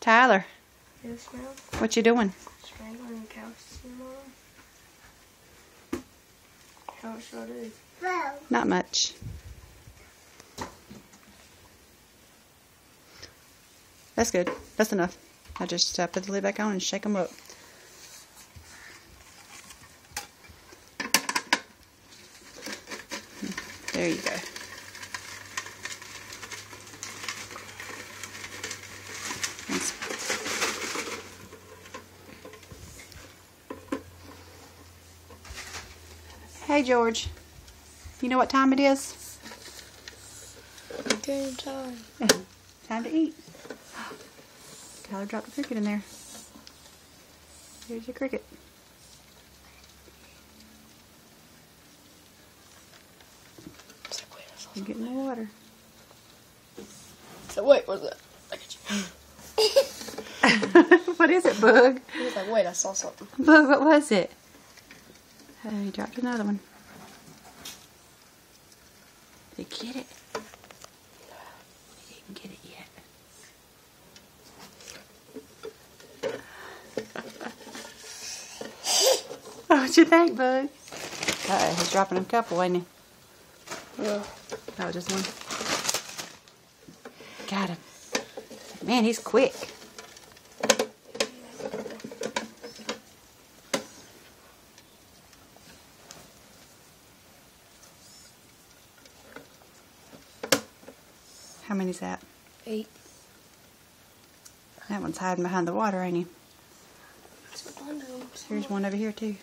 Tyler, Yes, ma'am. what you doing? Strangling the couch. How much should I do? Not much. That's good. That's enough. I just uh, put the lid back on and shake them up. There you go. Hey, George. You know what time it is? Game time. Time to eat. Tyler dropped a cricket in there. Here's your cricket. You're getting the water. So wait, what was it? Look at you. what is it, Bug? He was like, wait, I saw something. Bug, what was it? Oh, he dropped another one. Did he get it? He didn't get it yet. What'd you think, bud? Uh-oh, he's dropping a couple, ain't he? Yeah. Oh, just one. Got him. Man, he's quick. How many's that? Eight. That one's hiding behind the water, ain't he? There's one under. Here's one over here, too.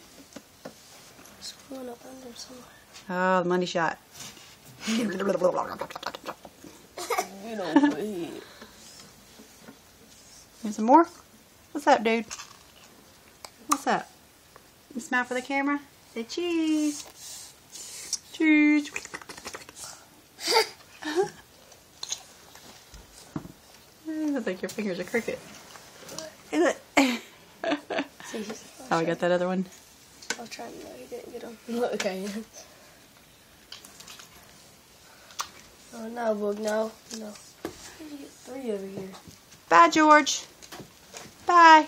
There's one up under somewhere. Oh, the money shot. You know, wait. Here's some more. What's up, dude? What's up? You smile for the camera? Say cheese. Cheese. I don't think your fingers are crooked. Is it? See, oh, I got that other one. I was trying to know he didn't get him. okay. Oh, no, Boog, no. No. You get three over here? Bye, George. Bye.